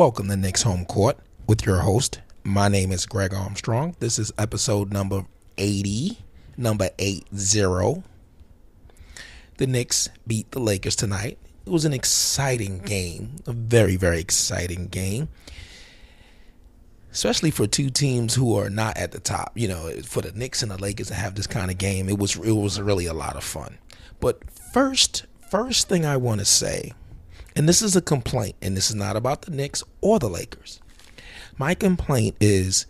Welcome to Knicks Home Court with your host. My name is Greg Armstrong. This is episode number 80, number 80. The Knicks beat the Lakers tonight. It was an exciting game, a very, very exciting game. Especially for two teams who are not at the top, you know, for the Knicks and the Lakers to have this kind of game, it was it was really a lot of fun. But first, first thing I want to say and this is a complaint, and this is not about the Knicks or the Lakers. My complaint is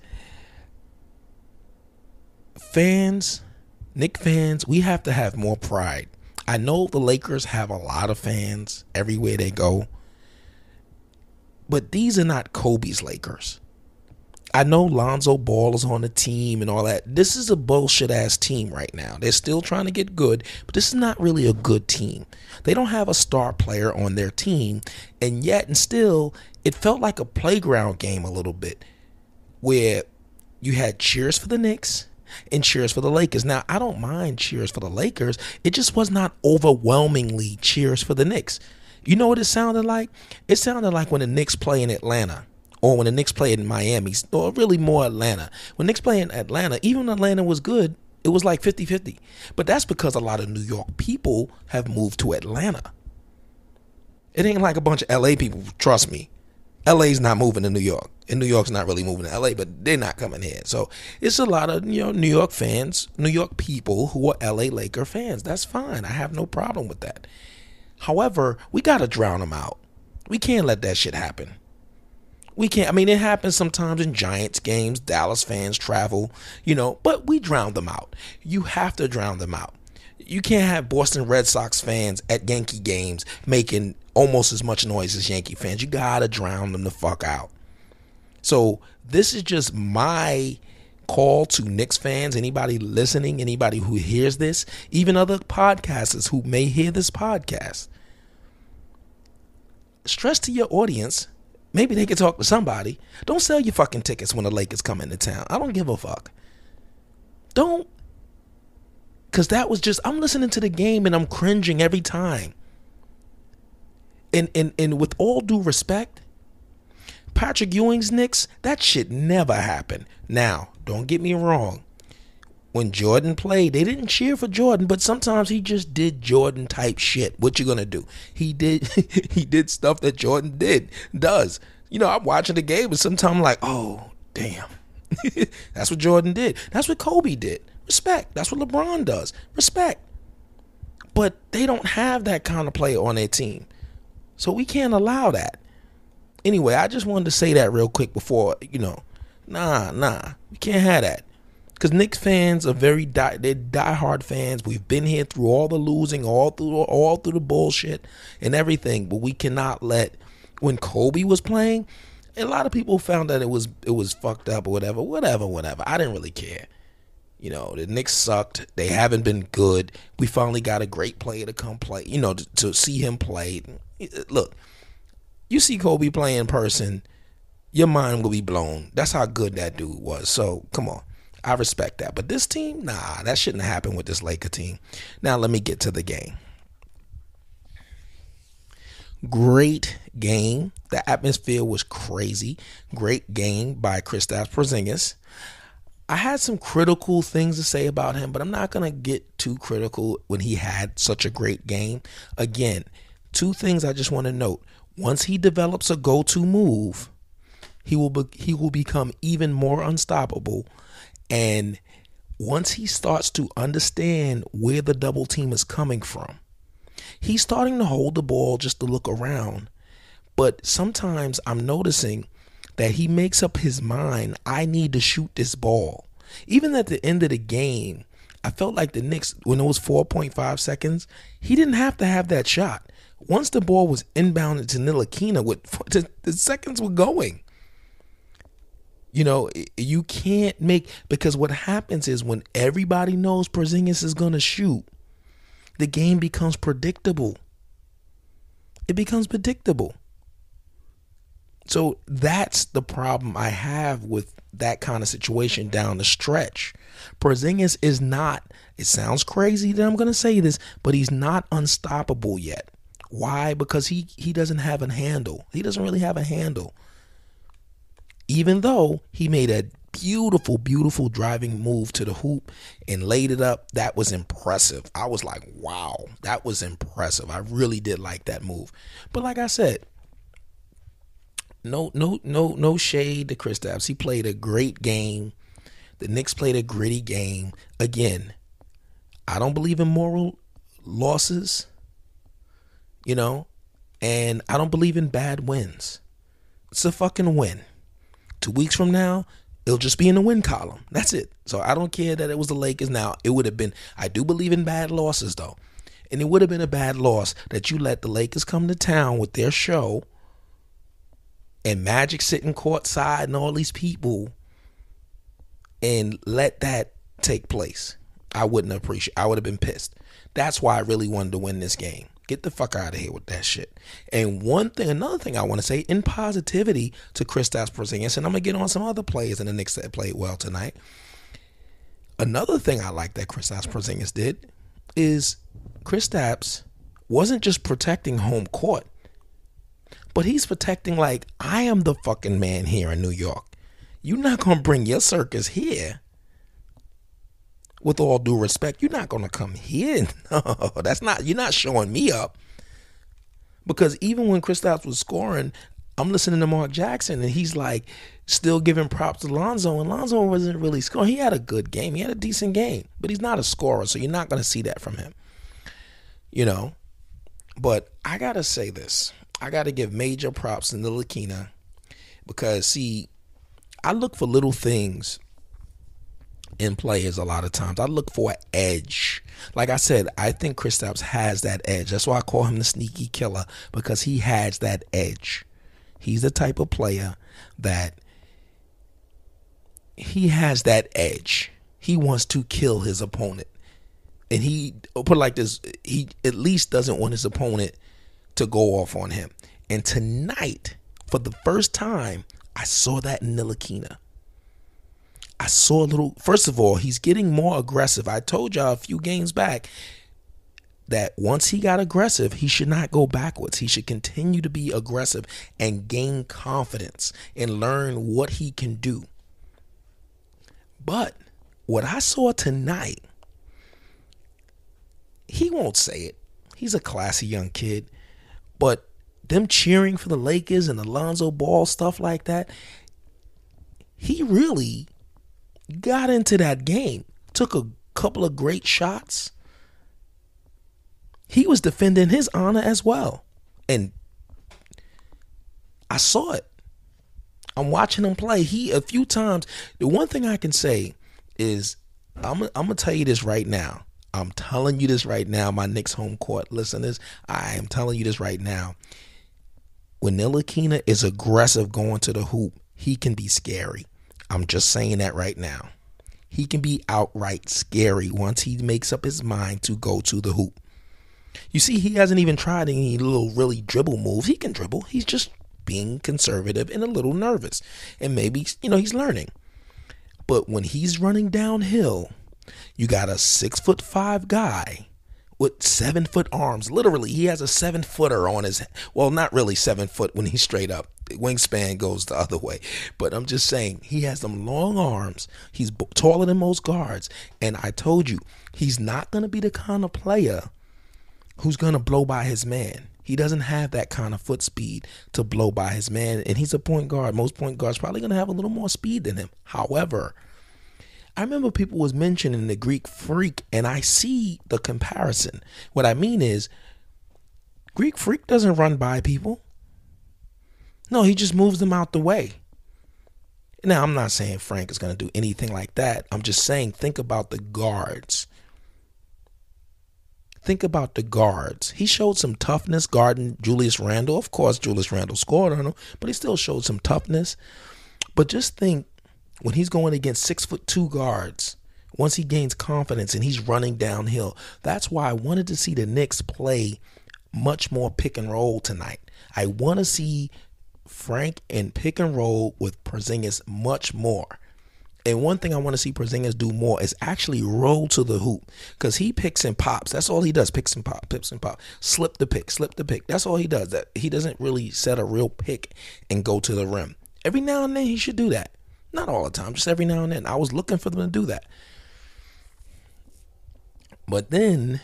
fans, Knick fans, we have to have more pride. I know the Lakers have a lot of fans everywhere they go, but these are not Kobe's Lakers. I know Lonzo Ball is on the team and all that. This is a bullshit ass team right now. They're still trying to get good, but this is not really a good team. They don't have a star player on their team, and yet and still, it felt like a playground game a little bit, where you had cheers for the Knicks and cheers for the Lakers. Now, I don't mind cheers for the Lakers. It just was not overwhelmingly cheers for the Knicks. You know what it sounded like? It sounded like when the Knicks play in Atlanta or when the Knicks played in Miami, or really more Atlanta. When Knicks played in Atlanta, even Atlanta was good, it was like 50 50. But that's because a lot of New York people have moved to Atlanta. It ain't like a bunch of LA people, trust me. LA's not moving to New York. And New York's not really moving to LA, but they're not coming here. So it's a lot of, you know, New York fans, New York people who are LA Laker fans. That's fine. I have no problem with that. However, we got to drown them out. We can't let that shit happen. We can't. I mean, it happens sometimes in Giants games. Dallas fans travel, you know, but we drown them out. You have to drown them out. You can't have Boston Red Sox fans at Yankee games making almost as much noise as Yankee fans. You gotta drown them the fuck out. So this is just my call to Knicks fans, anybody listening, anybody who hears this, even other podcasters who may hear this podcast. Stress to your audience Maybe they can talk to somebody. Don't sell your fucking tickets when the Lakers come into town. I don't give a fuck. Don't. Because that was just, I'm listening to the game and I'm cringing every time. And, and, and with all due respect, Patrick Ewing's Knicks, that shit never happened. Now, don't get me wrong when Jordan played, they didn't cheer for Jordan, but sometimes he just did Jordan type shit. What you gonna do? He did he did stuff that Jordan did does. You know, I'm watching the game and sometimes I'm like, oh damn. That's what Jordan did. That's what Kobe did. Respect. That's what LeBron does. Respect. But they don't have that kind of player on their team. So we can't allow that. Anyway, I just wanted to say that real quick before, you know, nah, nah. We can't have that because Knicks fans are very die, they're diehard fans. We've been here through all the losing, all through all through the bullshit and everything. But we cannot let when Kobe was playing. A lot of people found that it was it was fucked up or whatever, whatever, whatever. I didn't really care. You know, the Knicks sucked. They haven't been good. We finally got a great player to come play. You know, to, to see him play. Look, you see Kobe play in person, your mind will be blown. That's how good that dude was. So come on. I respect that. But this team, nah, that shouldn't happen with this Laker team. Now let me get to the game. Great game. The atmosphere was crazy. Great game by Kristaps Porzingis. I had some critical things to say about him, but I'm not going to get too critical when he had such a great game. Again, two things I just want to note. Once he develops a go-to move, he will be, he will become even more unstoppable and once he starts to understand where the double team is coming from, he's starting to hold the ball just to look around. But sometimes I'm noticing that he makes up his mind, I need to shoot this ball. Even at the end of the game, I felt like the Knicks, when it was 4.5 seconds, he didn't have to have that shot. Once the ball was inbounded to Ntilikina, with the seconds were going. You know, you can't make because what happens is when everybody knows Porzingis is going to shoot, the game becomes predictable. It becomes predictable. So that's the problem I have with that kind of situation down the stretch. Porzingis is not. It sounds crazy that I'm going to say this, but he's not unstoppable yet. Why? Because he he doesn't have a handle. He doesn't really have a handle. Even though he made a beautiful, beautiful driving move to the hoop and laid it up, that was impressive. I was like, wow, that was impressive. I really did like that move. But like I said, no, no, no, no shade to Kristaps. He played a great game. The Knicks played a gritty game. Again, I don't believe in moral losses, you know, and I don't believe in bad wins. It's a fucking win. Two weeks from now, it'll just be in the win column. That's it. So I don't care that it was the Lakers now. It would have been, I do believe in bad losses though. And it would have been a bad loss that you let the Lakers come to town with their show and Magic sitting courtside and all these people and let that take place. I wouldn't appreciate. I would have been pissed. That's why I really wanted to win this game. Get the fuck out of here with that shit. And one thing, another thing I want to say in positivity to Kristaps Porzingis, and I'm gonna get on some other players in the Knicks that played well tonight. Another thing I like that Kristaps Porzingis did is Kristaps wasn't just protecting home court, but he's protecting like I am the fucking man here in New York. You're not gonna bring your circus here with all due respect, you're not going to come here. No, that's not, you're not showing me up. Because even when Kristaps was scoring, I'm listening to Mark Jackson and he's like still giving props to Lonzo. And Lonzo wasn't really scoring. He had a good game, he had a decent game, but he's not a scorer. So you're not going to see that from him. You know? But I got to say this I got to give major props to Ntilikina because, see, I look for little things in players a lot of times. I look for an edge. Like I said, I think Kristaps has that edge. That's why I call him the sneaky killer because he has that edge. He's the type of player that he has that edge. He wants to kill his opponent. And he put like this, he at least doesn't want his opponent to go off on him. And tonight, for the first time, I saw that in Ntilikina. I saw a little. First of all, he's getting more aggressive. I told y'all a few games back that once he got aggressive, he should not go backwards. He should continue to be aggressive and gain confidence and learn what he can do. But what I saw tonight, he won't say it. He's a classy young kid. But them cheering for the Lakers and Alonzo Ball, stuff like that, he really got into that game, took a couple of great shots. He was defending his honor as well. And I saw it. I'm watching him play. He a few times. The one thing I can say is I'm I'm gonna tell you this right now. I'm telling you this right now, my Knicks home court listeners. I am telling you this right now. When Ntilikina is aggressive going to the hoop, he can be scary. I'm just saying that right now. He can be outright scary once he makes up his mind to go to the hoop. You see, he hasn't even tried any little really dribble moves. He can dribble. He's just being conservative and a little nervous. And maybe, you know, he's learning. But when he's running downhill, you got a six foot five guy with seven foot arms. Literally, he has a seven footer on his. Well, not really seven foot when he's straight up. Wingspan goes the other way. But I'm just saying, he has them long arms. He's taller than most guards. And I told you, he's not going to be the kind of player who's going to blow by his man. He doesn't have that kind of foot speed to blow by his man. And he's a point guard. Most point guards probably going to have a little more speed than him. However, I remember people was mentioning the Greek freak, and I see the comparison. What I mean is, Greek freak doesn't run by people. No, he just moves them out the way. Now, I'm not saying Frank is going to do anything like that. I'm just saying, think about the guards. Think about the guards. He showed some toughness guarding Julius Randle. Of course, Julius Randle scored on him, but he still showed some toughness. But just think when he's going against six foot two guards, once he gains confidence and he's running downhill, that's why I wanted to see the Knicks play much more pick and roll tonight. I want to see Frank and pick and roll with Porzingis much more. And one thing I want to see Porzingis do more is actually roll to the hoop because he picks and pops. That's all he does. Picks and pop, picks and pop. Slip the pick, slip the pick. That's all he does. That he doesn't really set a real pick and go to the rim. Every now and then he should do that. Not all the time, just every now and then. I was looking for them to do that. But then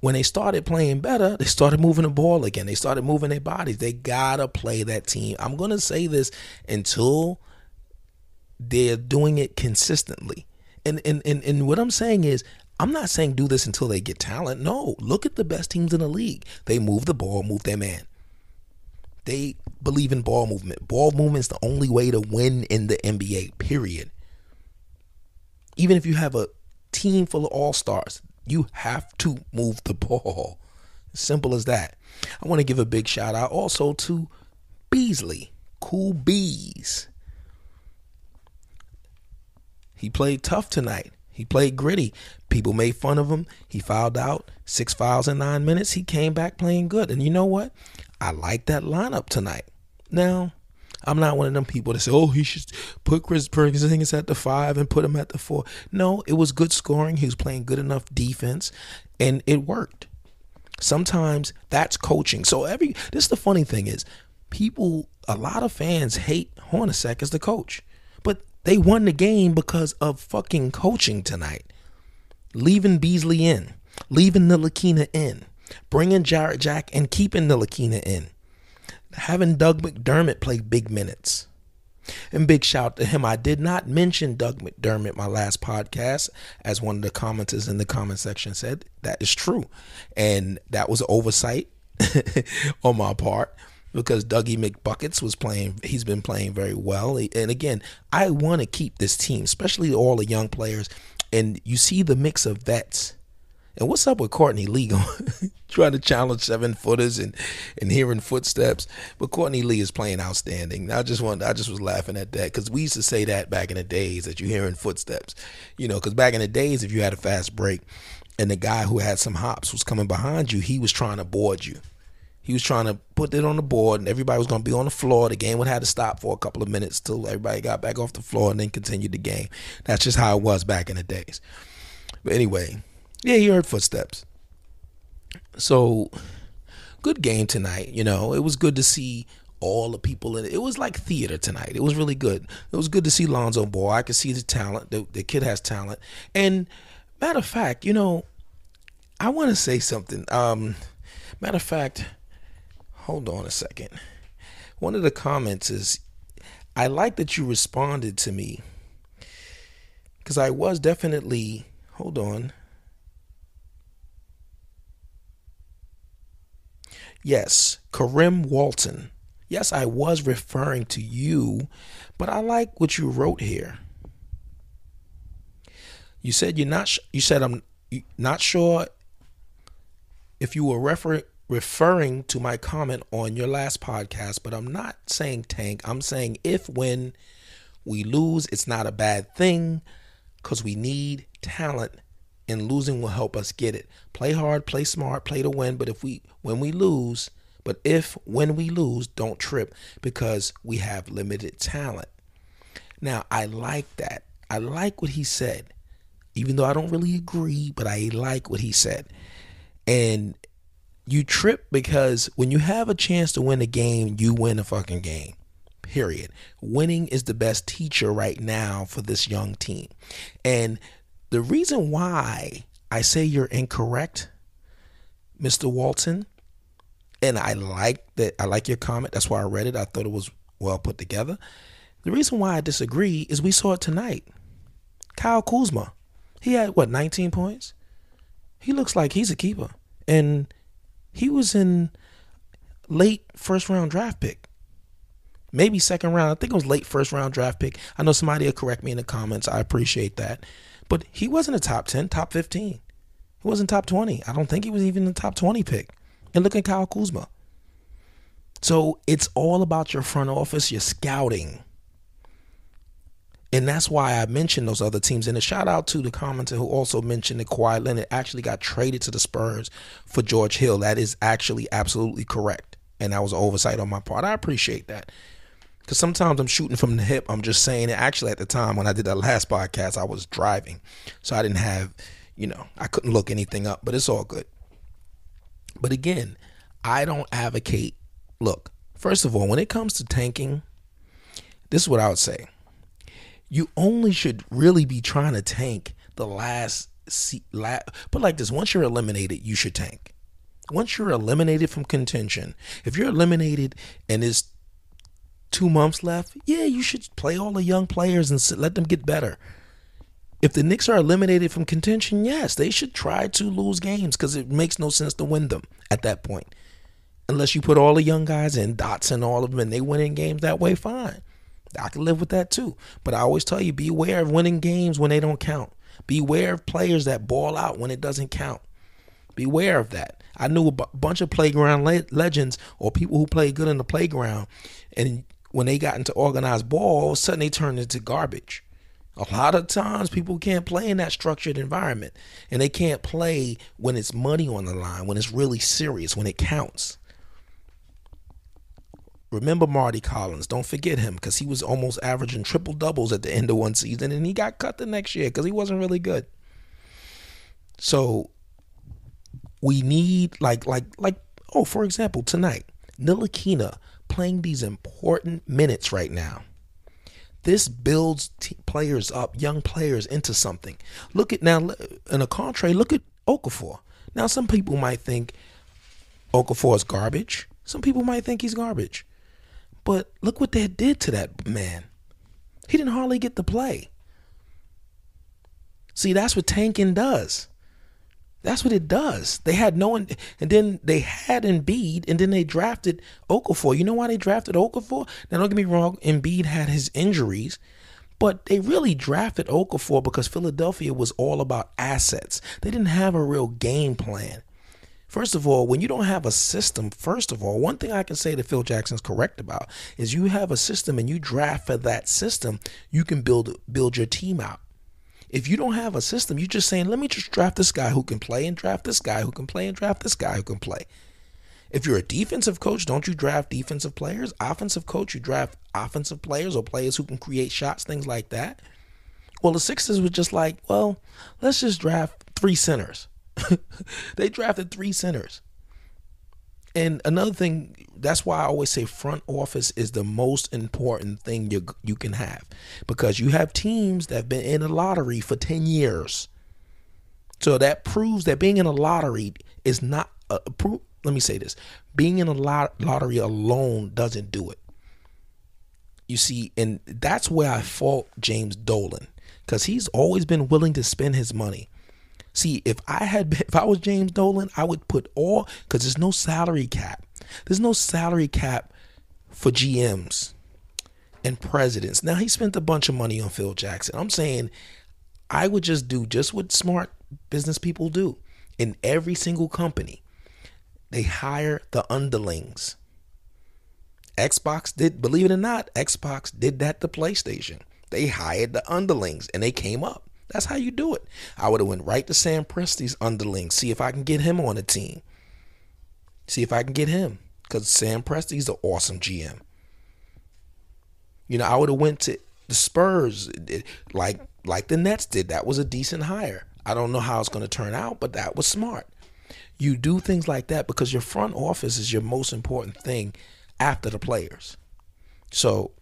when they started playing better, they started moving the ball again. They started moving their bodies. They gotta play that team. I'm gonna say this until they're doing it consistently. And and and, and what I'm saying is I'm not saying do this until they get talent. No, look at the best teams in the league. They move the ball, move their man. They believe in ball movement. Ball movement is the only way to win in the NBA, period. Even if you have a team full of all stars, you have to move the ball. Simple as that. I want to give a big shout out also to Beasley, Cool Bees. He played tough tonight. He played gritty. People made fun of him. He fouled out six fouls in nine minutes. He came back playing good. And you know what? I like that lineup tonight. Now, I'm not one of them people that say, "Oh, he should put Chris Porzingis at the five and put him at the four. No, it was good scoring. He was playing good enough defense, and it worked. Sometimes that's coaching. So every this is the funny thing is, people, a lot of fans hate Hornacek as the coach, but they won the game because of fucking coaching tonight. Leaving Beasley in, leaving Ntilikina in, bringing Jarrett Jack and keeping the Ntilikina in having Doug McDermott play big minutes. And big shout to him. I did not mention Doug McDermott my last podcast, as one of the commenters in the comment section said. That is true. And that was oversight on my part because Dougie McBuckets was playing, he's been playing very well. And again, I want to keep this team, especially all the young players. And you see the mix of vets and what's up with Courtney Lee trying to challenge seven footers and, and hearing footsteps? But Courtney Lee is playing outstanding. I just want I just was laughing at that because we used to say that back in the days that you're hearing footsteps, you know. Because back in the days, if you had a fast break and the guy who had some hops was coming behind you, he was trying to board you. He was trying to put it on the board, and everybody was going to be on the floor. The game would have to stop for a couple of minutes till everybody got back off the floor, and then continued the game. That's just how it was back in the days. But anyway, yeah, he heard footsteps. So, good game tonight. You know, it was good to see all the people in it. It was like theater tonight. It was really good. It was good to see Lonzo Ball. I could see the talent. The, the kid has talent. And matter of fact, you know, I want to say something. Um, matter of fact, hold on a second. One of the comments is, I like that you responded to me because I was definitely. Hold on. Yes, Karim Walton. Yes, I was referring to you, but I like what you wrote here. You said you're not. Sh- you said I'm not sure if you were refer- referring to my comment on your last podcast, but I'm not saying tank. I'm saying if when we lose, it's not a bad thing because we need talent and losing will help us get it. Play hard, play smart, play to win. But if we when we lose, but if when we lose, don't trip because we have limited talent. Now I like that. I like what he said, even though I don't really agree, but I like what he said. And you trip because when you have a chance to win a game, you win a fucking game. Period. Winning is the best teacher right now for this young team. And the reason why I say you're incorrect, Mr. Walton, and I like that I like your comment. That's why I read it. I thought it was well put together. The reason why I disagree is we saw it tonight. Kyle Kuzma. He had what, 19 points? He looks like he's a keeper. And he was in late first round draft pick. Maybe second round. I think it was late first round draft pick. I know somebody will correct me in the comments. I appreciate that. But he wasn't a top 10, top 15. He wasn't top 20. I don't think he was even the top 20 pick. And look at Kyle Kuzma. So it's all about your front office, your scouting. And that's why I mentioned those other teams. And a shout out to the commenter who also mentioned that Kawhi Leonard actually got traded to the Spurs for George Hill. That is actually absolutely correct. And that was an oversight on my part. I appreciate that because sometimes I'm shooting from the hip. I'm just saying it. Actually, at the time when I did that last podcast, I was driving, so I didn't have, you know, I couldn't look anything up. But it's all good. But again, I don't advocate. Look, First of all, when it comes to tanking, this is what I would say. You only should really be trying to tank the last, but like this, once you're eliminated, you should tank. Once you're eliminated from contention, if you're eliminated and it's two months left, yeah, you should play all the young players and let them get better. If the Knicks are eliminated from contention, yes, they should try to lose games because it makes no sense to win them at that point. Unless you put all the young guys in, Dotson all of them, and they win in games that way, fine. I can live with that too. But I always tell you, beware of winning games when they don't count. Beware of players that ball out when it doesn't count. Beware of that. I knew a b- bunch of playground le- legends or people who played good in the playground, and when they got into organized ball, all of a sudden they turned into garbage. A lot of times people can't play in that structured environment, and they can't play when it's money on the line, when it's really serious, when it counts. Remember Marty Collins. Don't forget him because he was almost averaging triple doubles at the end of one season, and he got cut the next year because he wasn't really good. So we need like like like oh, for example, tonight Ntilikina playing these important minutes right now. This builds t- players up, young players into something. Look at now in a contrary, look at Okafor. Now some people might think Okafor is garbage. Some people might think he's garbage. But look what they did to that man. He didn't hardly get to play. See, that's what tanking does. That's what it does. They had no one, and then they had Embiid, and then they drafted Okafor. You know why they drafted Okafor? Now, don't get me wrong, Embiid had his injuries, but they really drafted Okafor because Philadelphia was all about assets. They didn't have a real game plan. First of all, when you don't have a system, first of all, one thing I can say that Phil Jackson's correct about is you have a system and you draft for that system, you can build build your team out. If you don't have a system, you're just saying, let me just draft this guy who can play and draft this guy who can play and draft this guy who can play. If you're a defensive coach, don't you draft defensive players? Offensive coach, you draft offensive players or players who can create shots, things like that. Well, the Sixers were just like, well, let's just draft three centers. they drafted three centers. And another thing, that's why I always say front office is the most important thing you you can have because you have teams that have been in a lottery for 10 years. So that proves that being in a lottery is not a, proof. Let me say this: being in a lot, lottery alone doesn't do it. You see, and that's where I fault James Dolan because he's always been willing to spend his money. See, if I had been, if I was James Dolan, I would put all because there's no salary cap. There's no salary cap for GMs and presidents. Now he spent a bunch of money on Phil Jackson. I'm saying I would just do just what smart business people do in every single company. They hire the underlings. Xbox did, believe it or not, Xbox did that to PlayStation. They hired the underlings and they came up. That's how you do it. I would have went right to Sam Presti's underling, see if I can get him on the team. See if I can get him because Sam Presti's an awesome GM. You know, I would have went to the Spurs like like the Nets did. That was a decent hire. I don't know how it's going to turn out, but that was smart. You do things like that because your front office is your most important thing after the players. So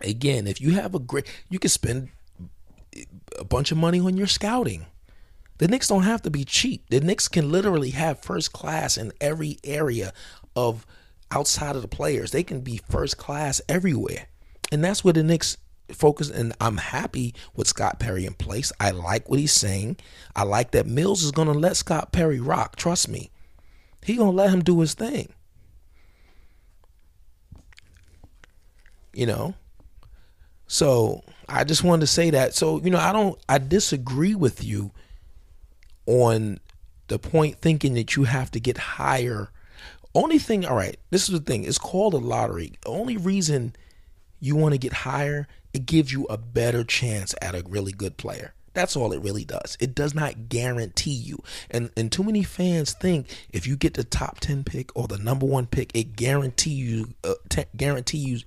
again, if you have a great, you can spend a bunch of money on your scouting. The Knicks don't have to be cheap. The Knicks can literally have first class in every area of outside of the players. They can be first class everywhere. And that's where the Knicks focus and I'm happy with Scott Perry in place. I like what he's saying. I like that Mills is going to let Scott Perry rock. Trust me. He going to let him do his thing. You know? So I just wanted to say that. So, you know, I don't, I disagree with you on the point thinking that you have to get higher. Only thing, all right, this is the thing, it's called a lottery. The only reason you want to get higher, it gives you a better chance at a really good player. That's all it really does. It does not guarantee you. And and too many fans think if you get the top 10 pick or the number 1 pick, it guarantee you uh, t- guarantee you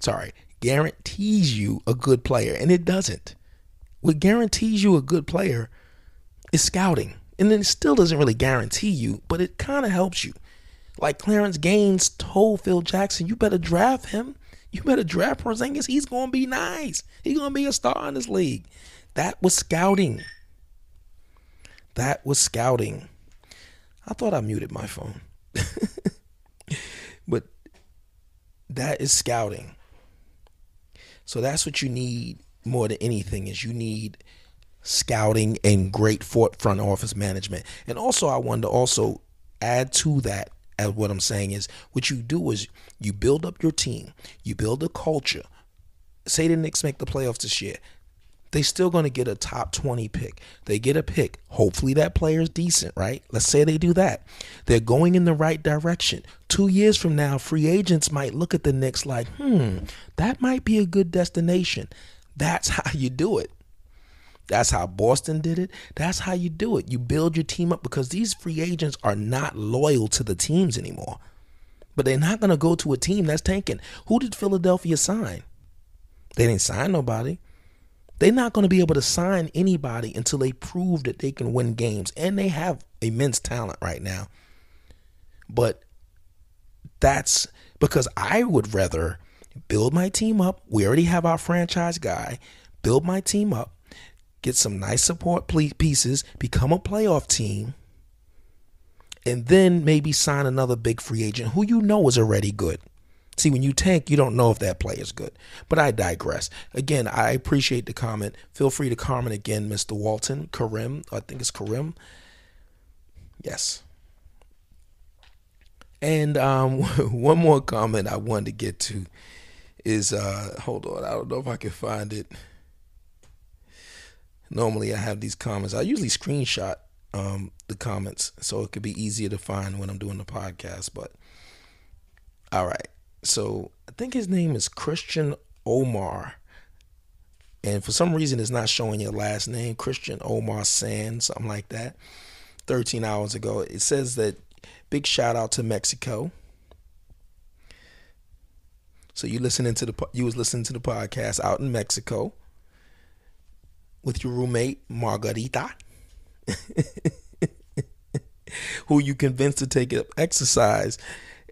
sorry, guarantees you a good player, and it doesn't. What guarantees you a good player is scouting. And then it still doesn't really guarantee you, but it kind of helps you. Like Clarence Gaines told Phil Jackson, you better draft him. You better draft Porzingis. He's gonna be nice. He's gonna be a star in this league. That was scouting. That was scouting. I thought I muted my phone. but that is scouting. So that's what you need more than anything is you need scouting and great front office management. And also I wanted to also add to that as what I'm saying is what you do is you build up your team, you build a culture. Say the Knicks make the playoffs this year they still going to get a top 20 pick. They get a pick. Hopefully that player is decent, right? Let's say they do that. They're going in the right direction. Two years from now, free agents might look at the Knicks like, hmm, that might be a good destination. That's how you do it. That's how Boston did it. That's how you do it. You build your team up because these free agents are not loyal to the teams anymore. But they're not going to go to a team that's tanking. Who did Philadelphia sign? They didn't sign nobody. They're not going to be able to sign anybody until they prove that they can win games. And they have immense talent right now. But that's because I would rather build my team up. We already have our franchise guy. Build my team up, get some nice support pieces, become a playoff team, and then maybe sign another big free agent who you know is already good. See, when you tank, you don't know if that play is good. But I digress. Again, I appreciate the comment. Feel free to comment again, Mr. Walton. Karim, I think it's Karim. Yes. And um, one more comment I wanted to get to is uh, hold on, I don't know if I can find it. Normally, I have these comments. I usually screenshot um, the comments so it could be easier to find when I'm doing the podcast. But all right. So I think his name is Christian Omar. And for some reason, it's not showing your last name, Christian Omar Sand, something like that. 13 hours ago, it says that big shout out to Mexico. So you listening to the you was listening to the podcast out in Mexico with your roommate Margarita, who you convinced to take up exercise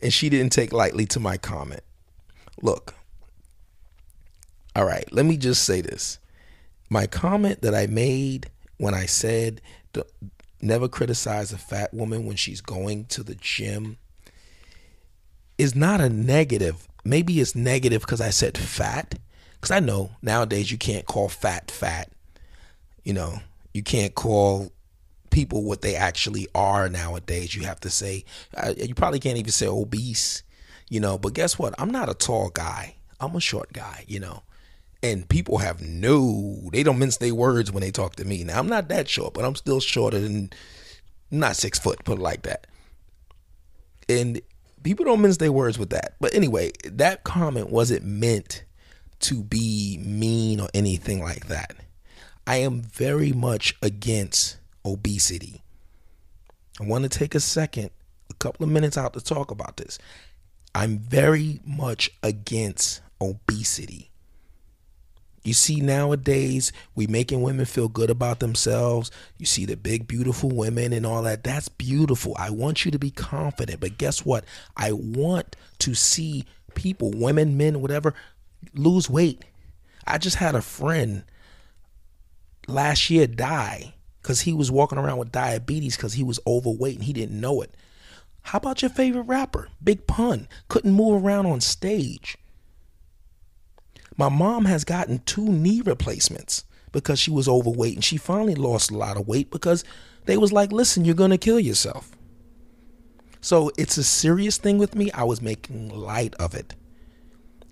and she didn't take lightly to my comment. Look, all right, let me just say this. My comment that I made when I said never criticize a fat woman when she's going to the gym is not a negative. Maybe it's negative because I said fat. Because I know nowadays you can't call fat fat. You know, you can't call people what they actually are nowadays. You have to say, uh, you probably can't even say obese, you know. But guess what? I'm not a tall guy. I'm a short guy, you know. And people have no, they don't mince their words when they talk to me. Now I'm not that short, but I'm still shorter than, not six foot, put it like that. And people don't mince their words with that. But anyway, that comment wasn't meant to be mean or anything like that. I am very much against obesity. I want to take a second, a couple of minutes out to talk about this. I'm very much against obesity. You see, nowadays, we making women feel good about themselves. You see the big, beautiful women and all that. That's beautiful. I want you to be confident. But guess what? I want to see people, women, men, whatever, lose weight. I just had a friend last year die because he was walking around with diabetes because he was overweight and he didn't know it. How about your favorite rapper, Big Pun? Couldn't move around on stage. My mom has gotten two knee replacements because she was overweight and she finally lost a lot of weight because they was like, "Listen, you're going to kill yourself." So, it's a serious thing with me. I was making light of it.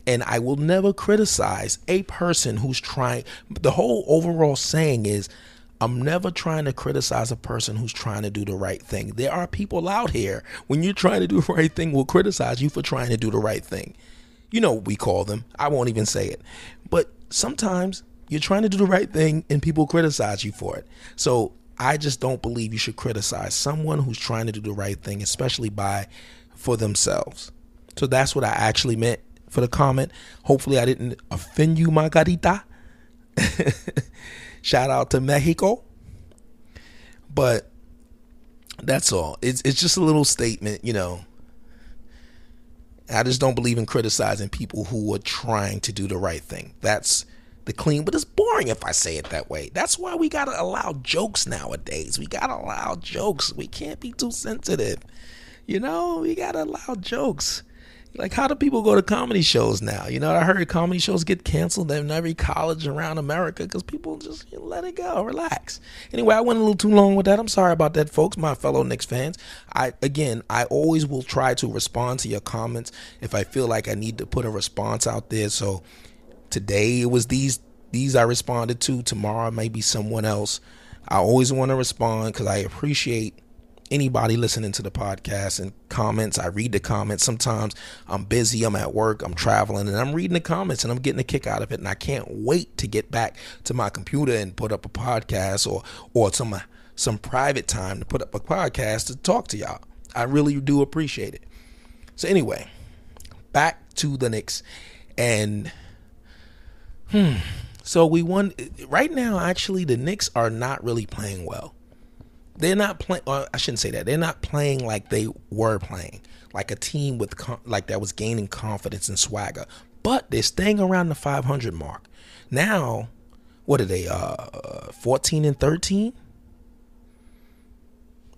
And I will never criticize a person who's trying. The whole overall saying is I'm never trying to criticize a person who's trying to do the right thing. There are people out here, when you're trying to do the right thing, will criticize you for trying to do the right thing. You know what we call them. I won't even say it. But sometimes you're trying to do the right thing and people criticize you for it. So I just don't believe you should criticize someone who's trying to do the right thing, especially by for themselves. So that's what I actually meant for the comment. Hopefully I didn't offend you, Margarita. Shout out to Mexico. But that's all. It's it's just a little statement, you know. I just don't believe in criticizing people who are trying to do the right thing. That's the clean, but it's boring if I say it that way. That's why we gotta allow jokes nowadays. We gotta allow jokes. We can't be too sensitive. You know, we gotta allow jokes. Like, how do people go to comedy shows now? You know, I heard comedy shows get canceled in every college around America because people just you know, let it go, relax. Anyway, I went a little too long with that. I'm sorry about that, folks, my fellow Knicks fans. I again, I always will try to respond to your comments if I feel like I need to put a response out there. So today it was these these I responded to. Tomorrow maybe someone else. I always want to respond because I appreciate anybody listening to the podcast and comments. I read the comments. Sometimes I'm busy, I'm at work, I'm traveling, and I'm reading the comments and I'm getting a kick out of it. And I can't wait to get back to my computer and put up a podcast or or some some private time to put up a podcast to talk to y'all. I really do appreciate it. So anyway, back to the Knicks and hmm. So we won right now actually the Knicks are not really playing well they're not playing. I shouldn't say that. They're not playing like they were playing, like a team with like that was gaining confidence and swagger. But they're staying around the 500 mark. Now, what are they? Uh, 14 and 13.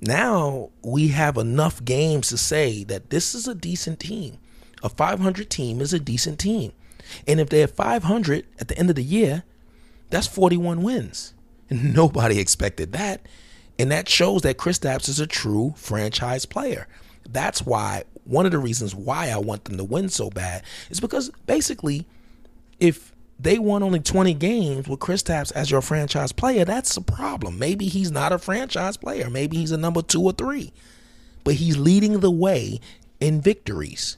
Now we have enough games to say that this is a decent team. A 500 team is a decent team, and if they're 500 at the end of the year, that's 41 wins. And nobody expected that. And that shows that Kristaps is a true franchise player. That's why one of the reasons why I want them to win so bad is because basically, if they won only 20 games with Chris Kristaps as your franchise player, that's a problem. Maybe he's not a franchise player. Maybe he's a number two or three. But he's leading the way in victories.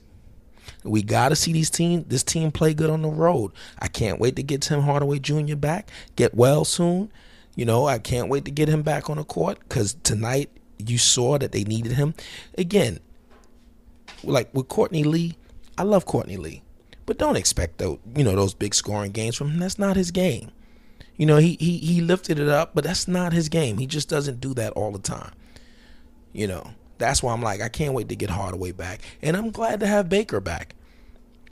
We got to see these team, this team play good on the road. I can't wait to get Tim Hardaway Jr. back, get well soon. You know, I can't wait to get him back on the court because tonight you saw that they needed him. Again, like with Courtney Lee, I love Courtney Lee, but don't expect those you know those big scoring games from him. That's not his game. You know, he he he lifted it up, but that's not his game. He just doesn't do that all the time. You know, that's why I'm like, I can't wait to get Hardaway back, and I'm glad to have Baker back.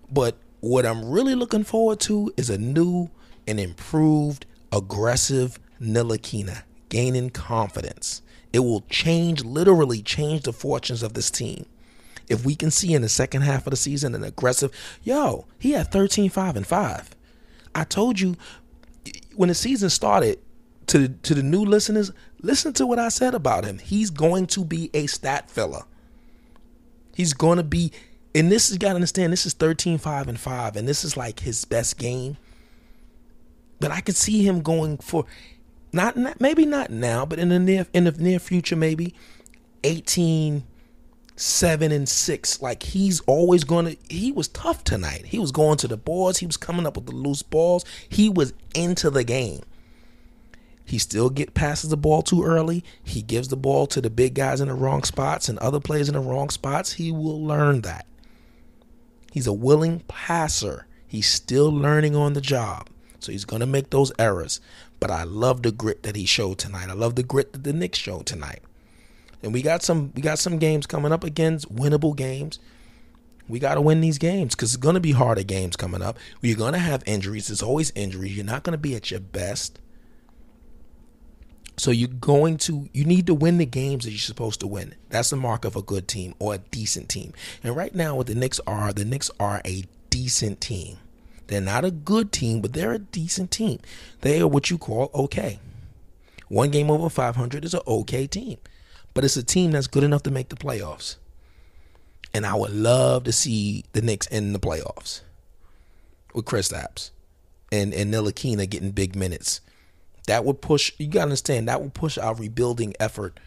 But what I'm really looking forward to is a new and improved, aggressive Ntilikina, gaining confidence. It will change, literally change the fortunes of this team. If we can see in the second half of the season an aggressive, yo, he had 13, 5, and 5. I told you when the season started, to the, to the new listeners, listen to what I said about him. He's going to be a stat filler. He's going to be, and this is got to understand, this is 13, 5, and 5, and this is like his best game. But I could see him going for not, maybe not now, but in the near in the near future, maybe 18, 7 and 6. Like he's always gonna he was tough tonight. He was going to the boards, he was coming up with the loose balls. He was into the game. He still get passes the ball too early. He gives the ball to the big guys in the wrong spots and other players in the wrong spots. He will learn that. He's a willing passer. He's still learning on the job. So he's going to make those errors. But I love the grit that he showed tonight. I love the grit that the Knicks showed tonight. And we got some we got some games coming up against winnable games. We got to win these games because it's going to be harder games coming up. You're going to have injuries. There's always injuries. You're not going to be at your best. So you're going to you need to win the games that you're supposed to win. That's the mark of a good team or a decent team. And right now, what the Knicks are, the Knicks are a decent team. They're not a good team, but they're a decent team. They are what you call okay. One game over 500 is an okay team, but it's a team that's good enough to make the playoffs. And I would love to see the Knicks in the playoffs with Chris Kristaps and and Ntilikina getting big minutes. That would push. You gotta understand that would push our rebuilding effort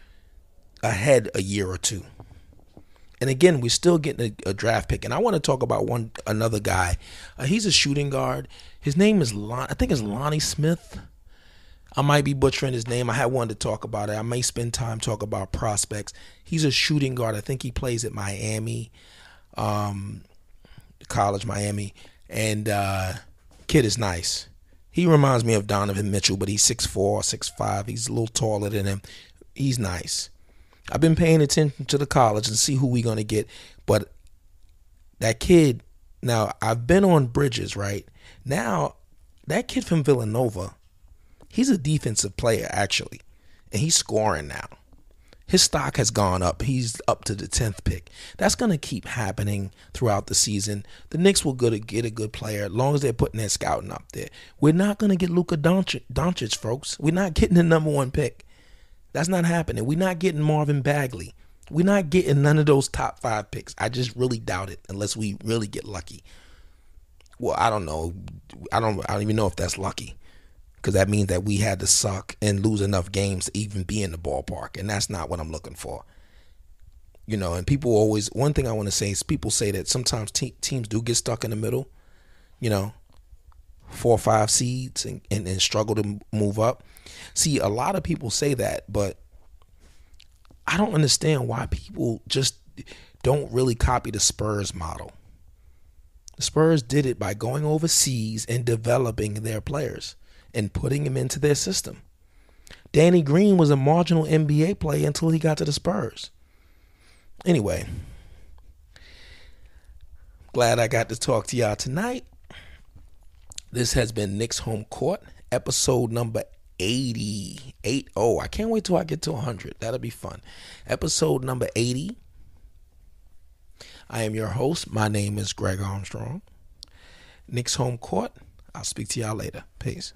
ahead a year or two. And again, we're still getting a, a, draft pick. And I want to talk about one another guy. Uh, he's a shooting guard. His name is Lon, I think it's Lonnie Smith. I might be butchering his name. I had wanted to talk about it. I may spend time talk about prospects. He's a shooting guard. I think he plays at Miami, um, college Miami, and uh, kid is nice. He reminds me of Donovan Mitchell, but he's 6'4", 6'5". He's a little taller than him. He's nice. I've been paying attention to the college and see who we're going to get, but That kid, now I've been on Bridges, right? Now, that kid from Villanova, he's a defensive player, actually, and he's scoring now. His stock has gone up. He's up to the 10th pick. That's going to keep happening throughout the season. The Knicks will go to get a good player as long as they're putting their scouting up there. We're not going to get Luka Doncic, Doncic, folks. We're not getting the number one pick. That's not happening. We're not getting Marvin Bagley. We're not getting none of those top five picks. I just really doubt it unless we really get lucky. Well, I don't know. I don't. I don't even know if that's lucky because that means that we had to suck and lose enough games to even be in the ballpark, and that's not what I'm looking for. You know, and people always one thing I want to say is people say that sometimes te- teams do get stuck in the middle. You know, four or five seeds and, and, and struggle to move up. See, a lot of people say that, but I don't understand why people just don't really copy the Spurs model. The Spurs did it by going overseas and developing their players and putting them into their system. Danny Green was a marginal NBA player until he got to the Spurs. Anyway, glad I got to talk to y'all tonight. This has been Knicks Home Court, episode number 80. 80. I can't wait till I get to 100. That'll be fun. Episode number 80. I am your host. My name is Greg Armstrong. Knicks Home Court. I'll speak to y'all later. Peace.